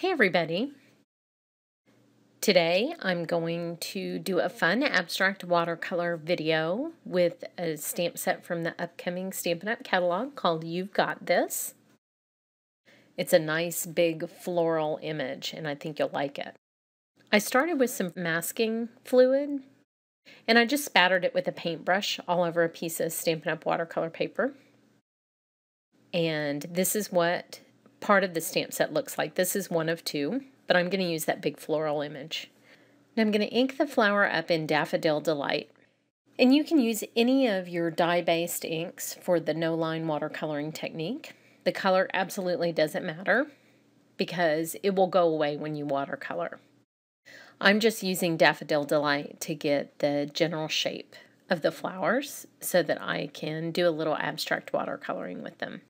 Hey everybody! Today I'm going to do a fun abstract watercolor video with a stamp set from the upcoming Stampin' Up! catalog called You've Got This. It's a nice big floral image and I think you'll like it. I started with some masking fluid and I just spattered it with a paintbrush all over a piece of Stampin' Up! watercolor paper. And this is what part of the stamp set looks like. This is one of two, but I'm going to use that big floral image. And I'm going to ink the flower up in Daffodil Delight. And you can use any of your dye-based inks for the no-line watercoloring technique. The color absolutely doesn't matter because it will go away when you watercolor. I'm just using Daffodil Delight to get the general shape of the flowers so that I can do a little abstract watercoloring with them.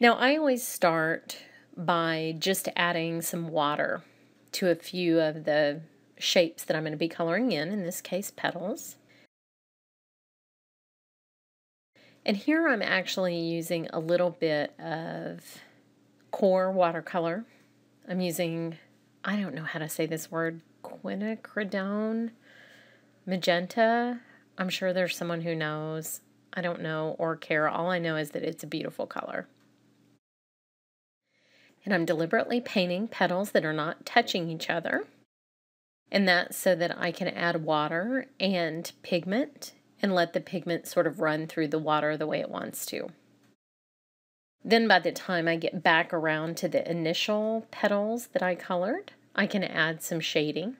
Now I always start by just adding some water to a few of the shapes that I'm going to be coloring in, in this case petals. And here I'm actually using a little bit of QOR watercolor. I'm using, I don't know how to say this word, quinacridone magenta. I'm sure there's someone who knows. I don't know or care. All I know is that it's a beautiful color and I'm deliberately painting petals that are not touching each other. And that's so that I can add water and pigment and let the pigment sort of run through the water the way it wants to. Then by the time I get back around to the initial petals that I colored, I can add some shading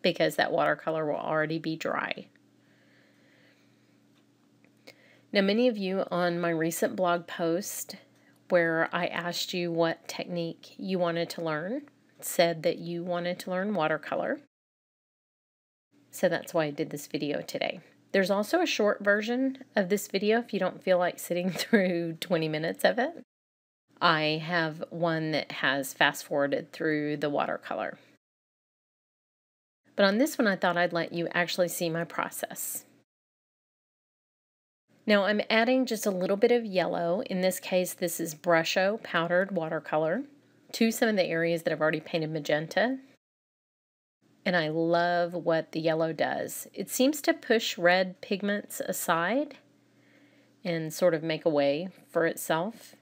because that watercolor will already be dry. Now, many of you on my recent blog post where I asked you what technique you wanted to learn, said that you wanted to learn watercolor. So that's why I did this video today. There's also a short version of this video if you don't feel like sitting through 20 minutes of it. I have one that has fast forwarded through the watercolor. But on this one, I thought I'd let you actually see my process. Now I'm adding just a little bit of yellow. In this case, this is Brusho powdered watercolor to some of the areas that I've already painted magenta. And I love what the yellow does. It seems to push red pigments aside and sort of make a way for itself.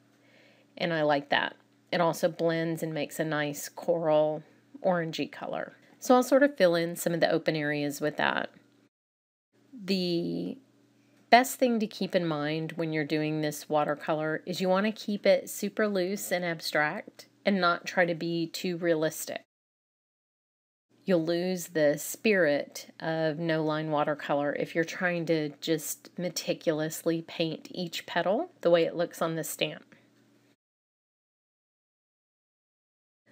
And I like that. It also blends and makes a nice coral orangey color. So I'll sort of fill in some of the open areas with that. The best thing to keep in mind when you're doing this watercolor is you want to keep it super loose and abstract and not try to be too realistic. You'll lose the spirit of no line watercolor if you're trying to just meticulously paint each petal the way it looks on the stamp.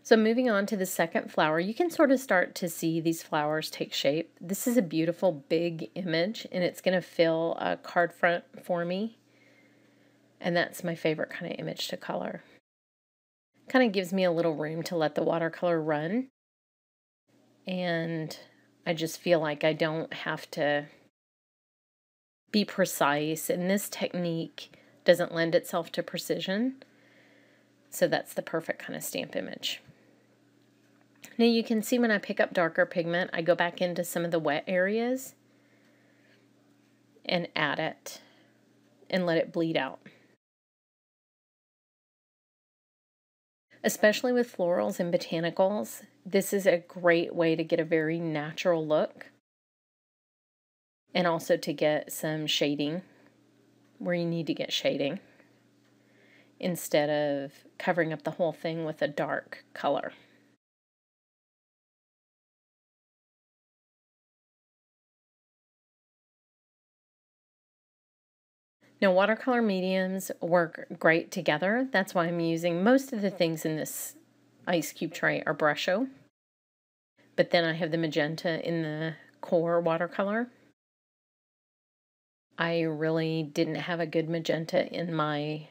So moving on to the second flower, you can sort of start to see these flowers take shape. This is a beautiful big image and it's going to fill a card front for me. And that's my favorite kind of image to color. Kind of gives me a little room to let the watercolor run. And I just feel like I don't have to be precise. And this technique doesn't lend itself to precision. So that's the perfect kind of stamp image. Now you can see when I pick up darker pigment, I go back into some of the wet areas and add it and let it bleed out. Especially with florals and botanicals, this is a great way to get a very natural look and also to get some shading where you need to get shading instead of covering up the whole thing with a dark color. Now, watercolor mediums work great together. That's why I'm using most of the things in this ice cube tray are Brusho. But then I have the magenta in the QOR watercolor. I really didn't have a good magenta in my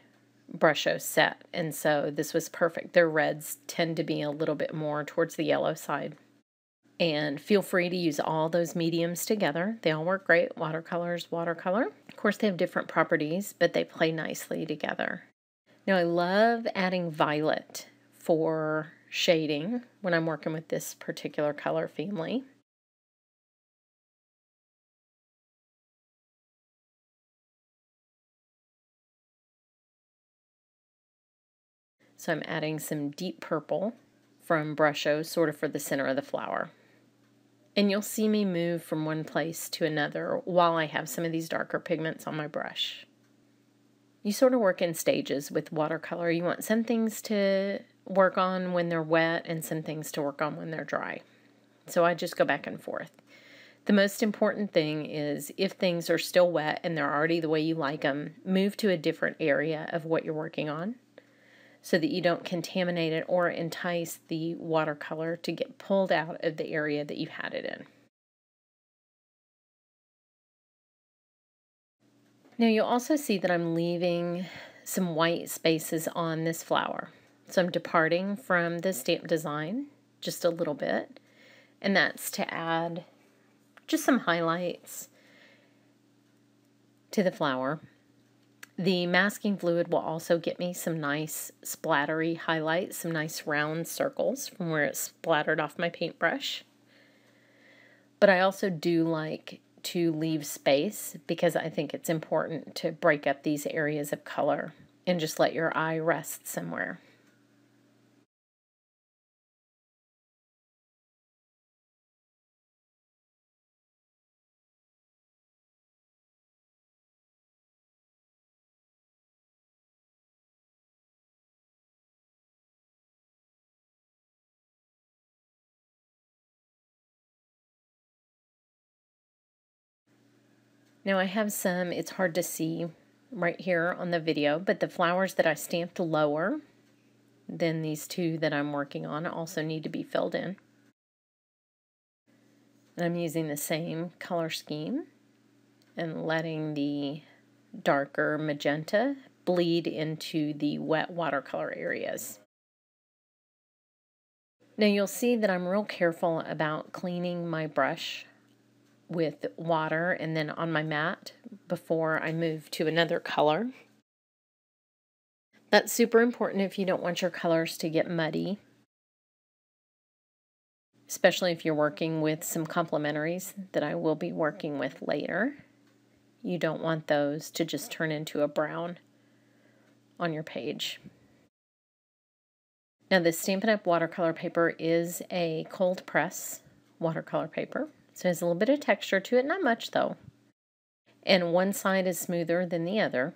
Brusho set, and so this was perfect. Their reds tend to be a little bit more towards the yellow side. And feel free to use all those mediums together. They all work great. Watercolors, watercolor. Of course, they have different properties, but they play nicely together. Now, I love adding violet for shading when I'm working with this particular color family. So I'm adding some deep purple from Brusho, sort of for the center of the flower. And you'll see me move from one place to another while I have some of these darker pigments on my brush. You sort of work in stages with watercolor. You want some things to work on when they're wet and some things to work on when they're dry. So I just go back and forth. The most important thing is if things are still wet and they're already the way you like them, move to a different area of what you're working on so that you don't contaminate it or entice the watercolor to get pulled out of the area that you had it in. Now you'll also see that I'm leaving some white spaces on this flower. So I'm departing from the stamp design just a little bit, and that's to add just some highlights to the flower. The masking fluid will also get me some nice splattery highlights, some nice round circles from where it splattered off my paintbrush. But I also do like to leave space because I think it's important to break up these areas of color and just let your eye rest somewhere. Now I have some, it's hard to see right here on the video, but the flowers that I stamped lower than these two that I'm working on also need to be filled in. And I'm using the same color scheme and letting the darker magenta bleed into the wet watercolor areas. Now you'll see that I'm real careful about cleaning my brush with water and then on my mat before I move to another color. That's super important if you don't want your colors to get muddy, especially if you're working with some complementaries that I will be working with later. You don't want those to just turn into a brown on your page. Now this Stampin' Up! watercolor paper is a cold press watercolor paper. So it has a little bit of texture to it, not much though. And one side is smoother than the other.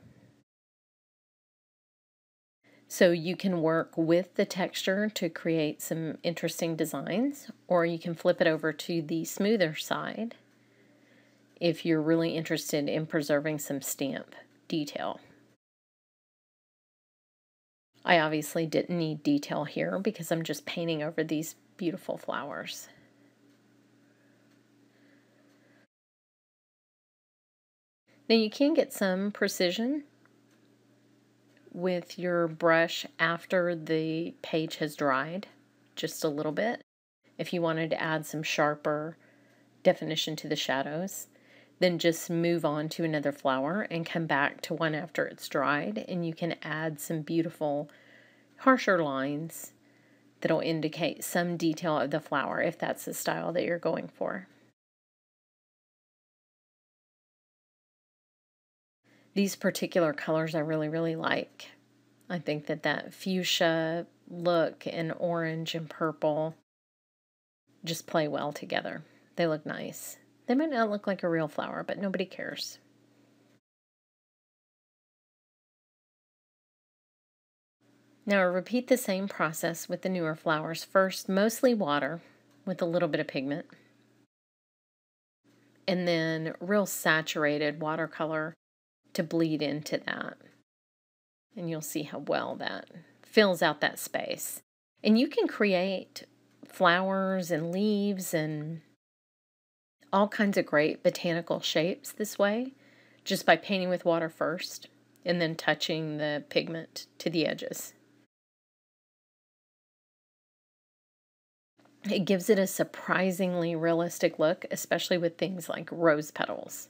So you can work with the texture to create some interesting designs, or you can flip it over to the smoother side if you're really interested in preserving some stamp detail. I obviously didn't need detail here because I'm just painting over these beautiful flowers. Now you can get some precision with your brush after the page has dried, just a little bit. If you wanted to add some sharper definition to the shadows, then just move on to another flower and come back to one after it's dried and you can add some beautiful harsher lines that'll indicate some detail of the flower if that's the style that you're going for. These particular colors I really, really like. I think that that fuchsia look and orange and purple just play well together. They look nice. They might not look like a real flower, but nobody cares. Now repeat the same process with the newer flowers. First, mostly water with a little bit of pigment. And then real saturated watercolor to bleed into that. And you'll see how well that fills out that space. And you can create flowers and leaves and all kinds of great botanical shapes this way just by painting with water first and then touching the pigment to the edges. it gives it a surprisingly realistic look, especially with things like rose petals.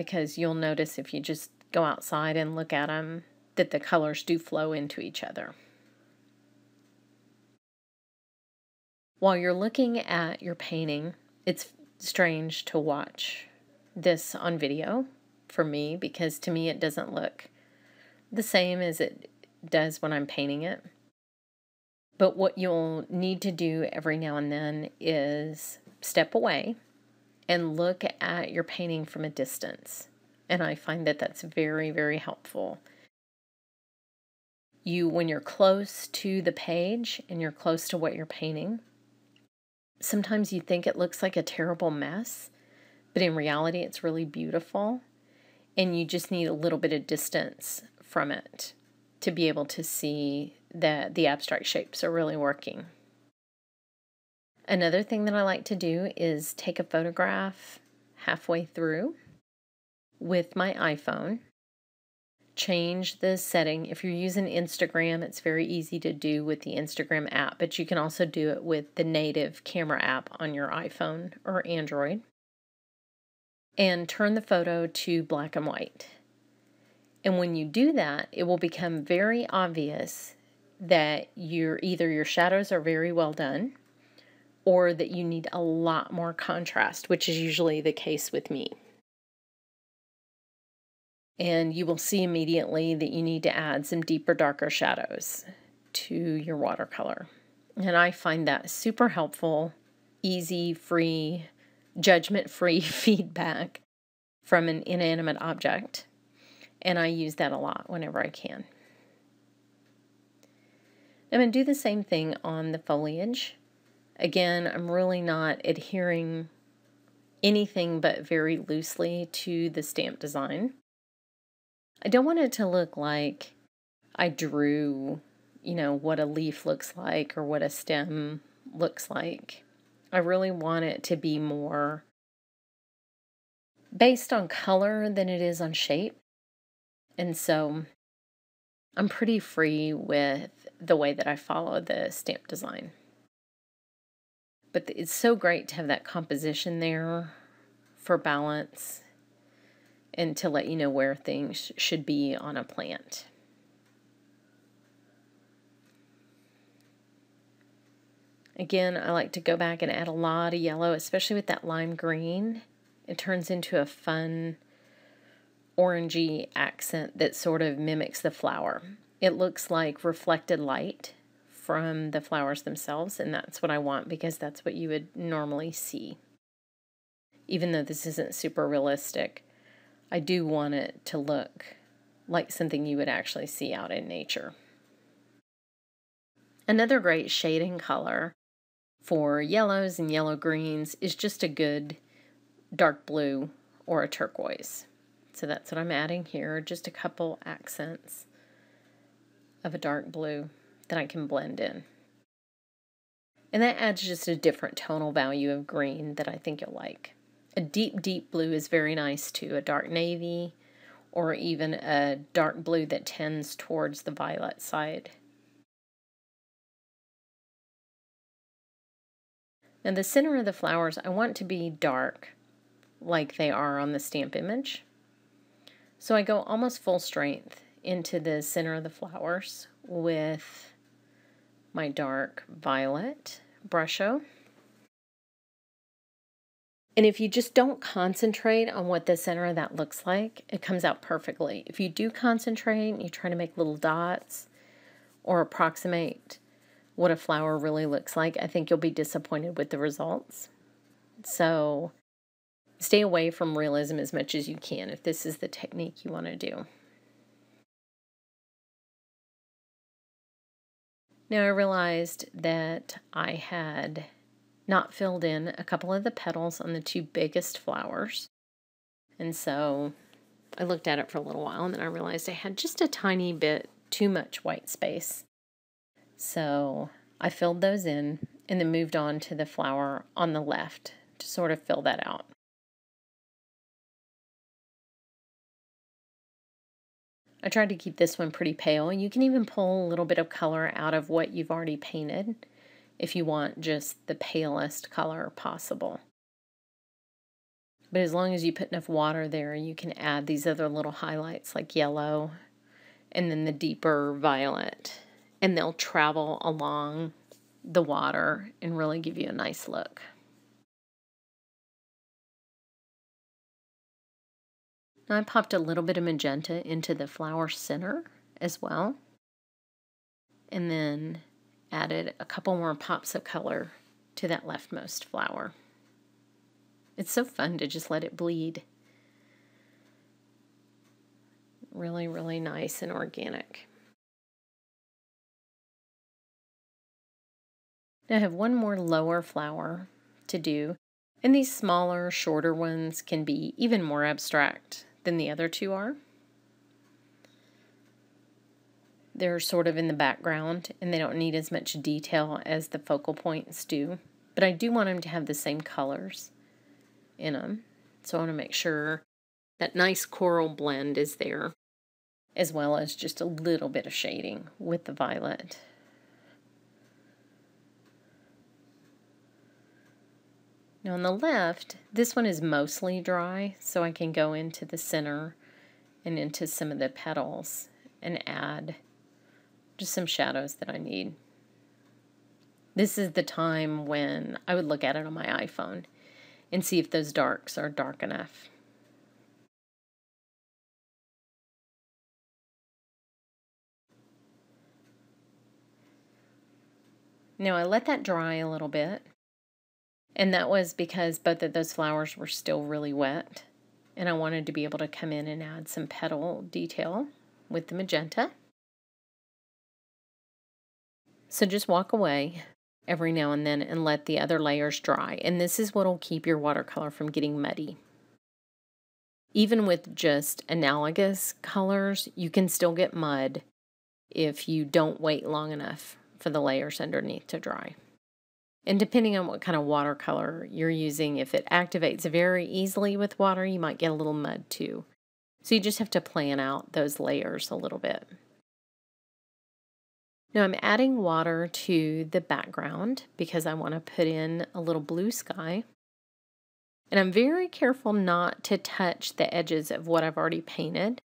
Because you'll notice if you just go outside and look at them that the colors do flow into each other. While you're looking at your painting, it's strange to watch this on video for me because to me it doesn't look the same as it does when I'm painting it. But what you'll need to do every now and then is step away and look at your painting from a distance. And I find that that's very, very helpful. You, when you're close to the page and you're close to what you're painting, sometimes you think it looks like a terrible mess, but in reality, it's really beautiful. And you just need a little bit of distance from it to be able to see that the abstract shapes are really working. Another thing that I like to do is take a photograph halfway through with my iPhone. Change the setting. If you're using Instagram, it's very easy to do with the Instagram app, but you can also do it with the native camera app on your iPhone or Android. And turn the photo to black and white. And when you do that, it will become very obvious that you're either your shadows are very well done or that you need a lot more contrast, which is usually the case with me. And you will see immediately that you need to add some deeper, darker shadows to your watercolor. And I find that super helpful, easy, free, judgment free feedback from an inanimate object and I use that a lot whenever I can. I'm going to do the same thing on the foliage. Again, I'm really not adhering anything but very loosely to the stamp design. I don't want it to look like I drew, you know, what a leaf looks like or what a stem looks like. I really want it to be more based on color than it is on shape. And so I'm pretty free with the way that I follow the stamp design. But it's so great to have that composition there for balance and to let you know where things should be on a plant. Again, I like to go back and add a lot of yellow, especially with that lime green. It turns into a fun orangey accent that sort of mimics the flower. It looks like reflected light from the flowers themselves, and that's what I want because that's what you would normally see. Even though this isn't super realistic, I do want it to look like something you would actually see out in nature. Another great shading color for yellows and yellow greens is just a good dark blue or a turquoise. So that's what I'm adding here, just a couple accents of a dark blue that I can blend in. And that adds just a different tonal value of green that I think you'll like. A deep, deep blue is very nice too, a dark navy or even a dark blue that tends towards the violet side. Now the center of the flowers I want to be dark like they are on the stamp image. So I go almost full strength into the center of the flowers with my dark violet Brusho. And if you just don't concentrate on what the center of that looks like, it comes out perfectly. If you do concentrate and you try to make little dots or approximate what a flower really looks like, I think you'll be disappointed with the results. So stay away from realism as much as you can if this is the technique you want to do. Now I realized that I had not filled in a couple of the petals on the two biggest flowers. And so I looked at it for a little while and then I realized I had just a tiny bit too much white space. So I filled those in and then moved on to the flower on the left to sort of fill that out. I tried to keep this one pretty pale. You can even pull a little bit of color out of what you've already painted if you want just the palest color possible. But as long as you put enough water there, you can add these other little highlights like yellow and then the deeper violet. And they'll travel along the water and really give you a nice look. Now I popped a little bit of magenta into the flower center as well. And then added a couple more pops of color to that leftmost flower. It's so fun to just let it bleed. Really, really nice and organic. Now I have one more lower flower to do, and these smaller, shorter ones can be even more abstract than the other two are. They're sort of in the background and they don't need as much detail as the focal points do, but I do want them to have the same colors in them. So I want to make sure that nice coral blend is there, as well as just a little bit of shading with the violet. Now on the left, this one is mostly dry, so I can go into the center and into some of the petals and add just some shadows that I need. This is the time when I would look at it on my iPhone and see if those darks are dark enough. Now I let that dry a little bit and that was because both of those flowers were still really wet. And I wanted to be able to come in and add some petal detail with the magenta. So just walk away every now and then and let the other layers dry. And this is what will keep your watercolor from getting muddy. Even with just analogous colors, you can still get mud if you don't wait long enough for the layers underneath to dry. And depending on what kind of watercolor you're using, if it activates very easily with water, you might get a little mud too. So you just have to plan out those layers a little bit. Now I'm adding water to the background because I want to put in a little blue sky. And I'm very careful not to touch the edges of what I've already painted.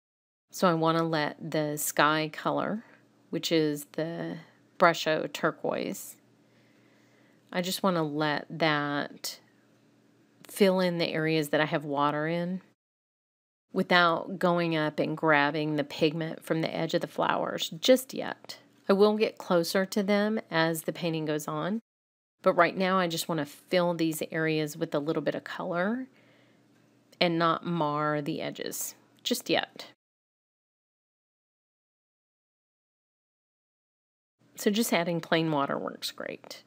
So I want to let the sky color, which is the Brusho turquoise, I just want to let that fill in the areas that I have water in without going up and grabbing the pigment from the edge of the flowers just yet. I will get closer to them as the painting goes on, but right now I just want to fill these areas with a little bit of color and not mar the edges just yet. So just adding plain water works great.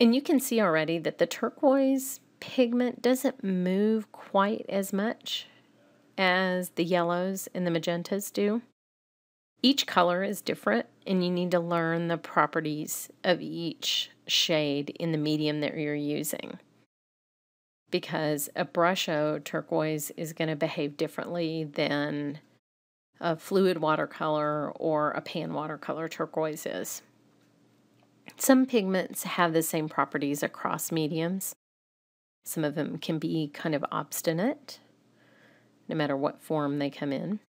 And you can see already that the turquoise pigment doesn't move quite as much as the yellows and the magentas do. Each color is different, and you need to learn the properties of each shade in the medium that you're using. Because a Brusho turquoise is going to behave differently than a fluid watercolor or a pan watercolor turquoise is. Some pigments have the same properties across mediums. Some of them can be kind of obstinate, no matter what form they come in.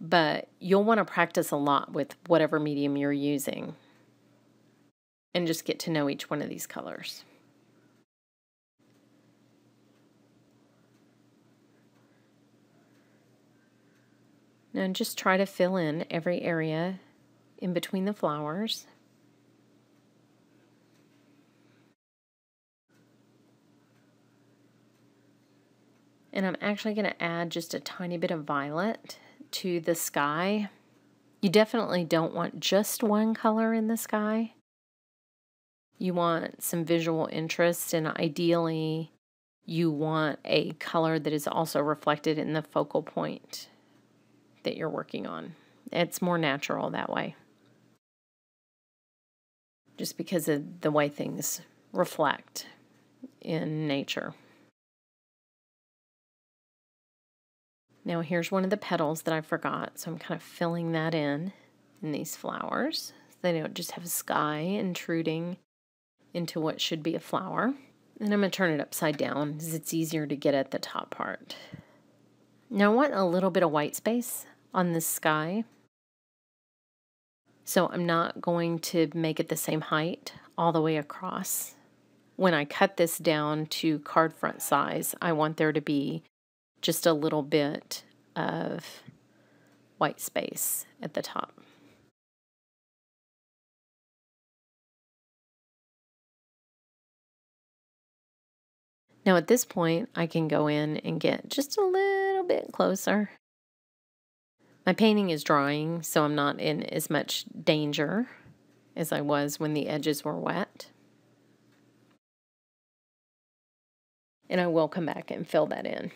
But you'll want to practice a lot with whatever medium you're using and just get to know each one of these colors. Now just try to fill in every area in between the flowers. And I'm actually going to add just a tiny bit of violet to the sky. You definitely don't want just one color in the sky. You want some visual interest, and ideally, you want a color that is also reflected in the focal point that you're working on. It's more natural that way. Just because of the way things reflect in nature. Now here's one of the petals that I forgot, so I'm kind of filling that in in these flowers. So They don't just have a sky intruding into what should be a flower. And I'm going to turn it upside down because it's easier to get at the top part. Now I want a little bit of white space on this sky. So I'm not going to make it the same height all the way across. When I cut this down to card front size, I want there to be just a little bit of white space at the top. Now at this point, I can go in and get just a little bit closer. My painting is drying, so I'm not in as much danger as I was when the edges were wet. And I will come back and fill that in.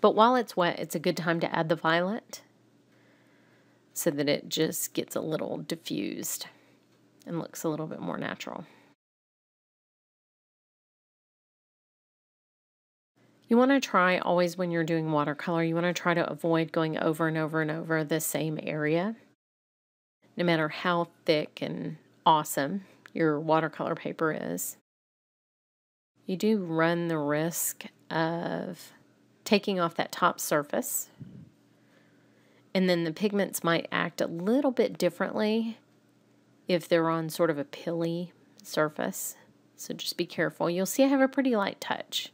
But while it's wet, it's a good time to add the violet so that it just gets a little diffused and looks a little bit more natural. You want to try always when you're doing watercolor, you want to try to avoid going over and over and over the same area. No matter how thick and awesome your watercolor paper is, you do run the risk of taking off that top surface. And then the pigments might act a little bit differently if they're on sort of a pilly surface. So just be careful. You'll see I have a pretty light touch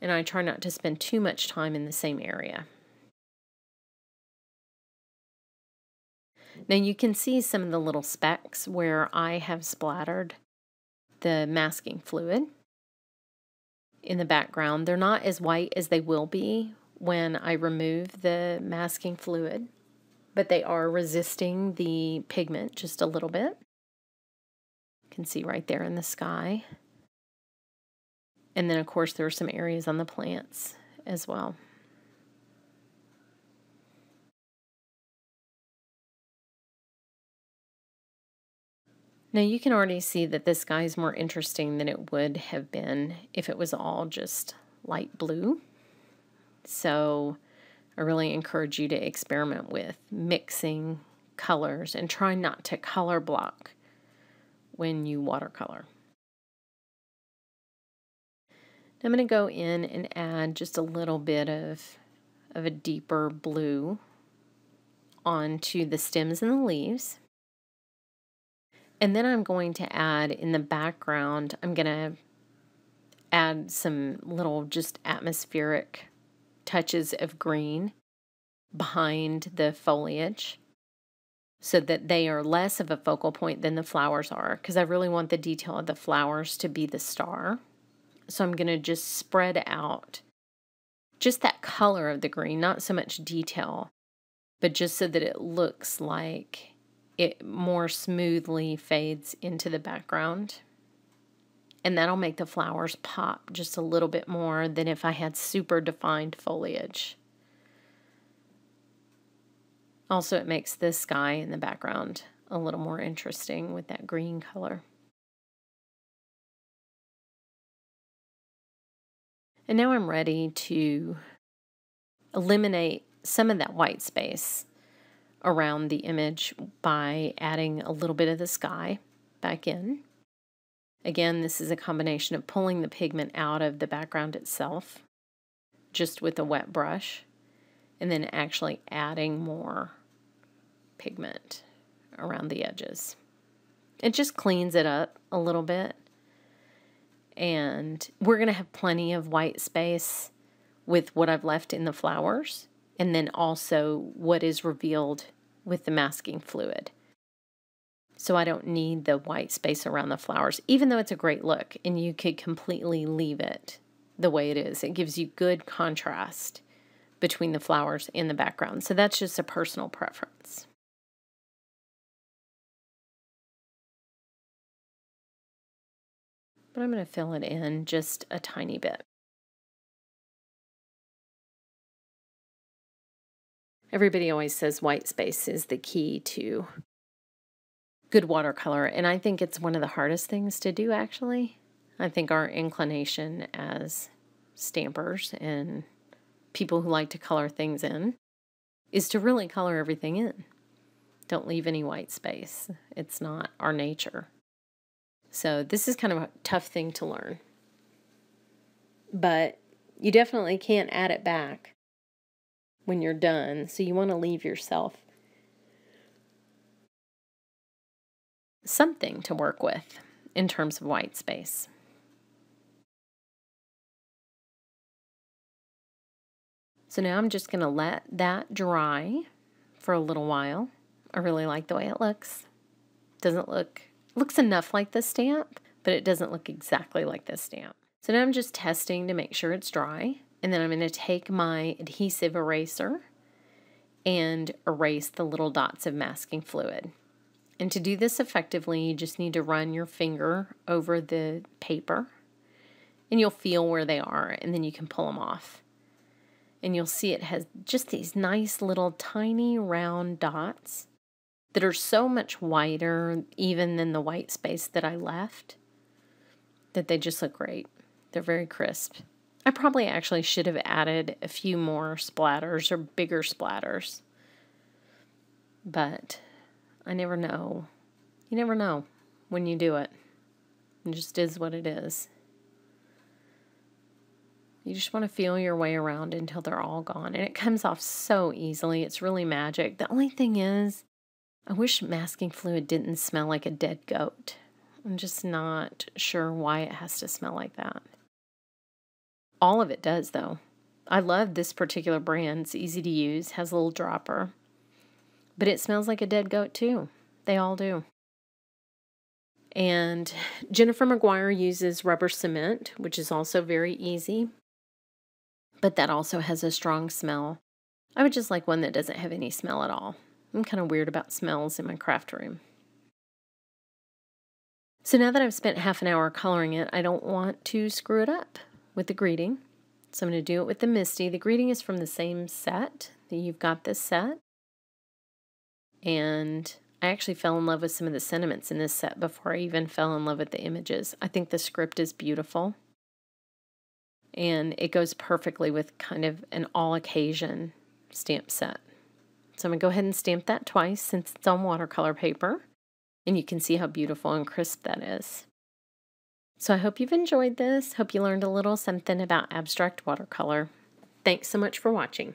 and I try not to spend too much time in the same area. Now you can see some of the little specks where I have splattered the masking fluid in the background. They're not as white as they will be when I remove the masking fluid, but they are resisting the pigment just a little bit. You can see right there in the sky. And then, of course, there are some areas on the plants as well. Now you can already see that this sky is more interesting than it would have been if it was all just light blue. So I really encourage you to experiment with mixing colors and try not to color block when you watercolor. I'm going to go in and add just a little bit of, of a deeper blue onto the stems and the leaves. And then I'm going to add in the background, I'm going to add some little just atmospheric touches of green behind the foliage so that they are less of a focal point than the flowers are because I really want the detail of the flowers to be the star. So I'm going to just spread out just that color of the green, not so much detail, but just so that it looks like it more smoothly fades into the background. And that'll make the flowers pop just a little bit more than if I had super defined foliage. Also, it makes the sky in the background a little more interesting with that green color. And now I'm ready to eliminate some of that white space around the image by adding a little bit of the sky back in. Again, this is a combination of pulling the pigment out of the background itself just with a wet brush and then actually adding more pigment around the edges. It just cleans it up a little bit and we're going to have plenty of white space with what I've left in the flowers and then also what is revealed with the masking fluid. So I don't need the white space around the flowers, even though it's a great look and you could completely leave it the way it is. It gives you good contrast between the flowers and the background. So that's just a personal preference. but I'm going to fill it in just a tiny bit. Everybody always says white space is the key to good watercolor, and I think it's one of the hardest things to do, actually. I think our inclination as stampers and people who like to color things in is to really color everything in. Don't leave any white space. It's not our nature. So this is kind of a tough thing to learn. But you definitely can't add it back when you're done. So you want to leave yourself something to work with in terms of white space. So now I'm just going to let that dry for a little while. I really like the way it looks. Doesn't look, looks enough like the stamp, but it doesn't look exactly like this stamp. So now I'm just testing to make sure it's dry. And then I'm going to take my adhesive eraser and erase the little dots of masking fluid. And to do this effectively, you just need to run your finger over the paper and you'll feel where they are and then you can pull them off. And you'll see it has just these nice little tiny round dots that are so much whiter even than the white space that I left that they just look great. They're very crisp. I probably actually should have added a few more splatters or bigger splatters. But I never know. You never know when you do it. It just is what it is. You just want to feel your way around until they're all gone. And it comes off so easily. It's really magic. The only thing is, I wish masking fluid didn't smell like a dead goat. I'm just not sure why it has to smell like that. All of it does, though. I love this particular brand. It's easy to use, has a little dropper. But it smells like a dead goat, too. They all do. And Jennifer McGuire uses rubber cement, which is also very easy, but that also has a strong smell. I would just like one that doesn't have any smell at all. I'm kind of weird about smells in my craft room. So now that I've spent half an hour coloring it, I don't want to screw it up with the greeting. So I'm going to do it with the MISTI. The greeting is from the same set that you've got this set. And I actually fell in love with some of the sentiments in this set before I even fell in love with the images. I think the script is beautiful. And it goes perfectly with kind of an all occasion stamp set. So I'm going to go ahead and stamp that twice since it's on watercolor paper. And you can see how beautiful and crisp that is. So I hope you've enjoyed this. Hope you learned a little something about abstract watercolor. Thanks so much for watching.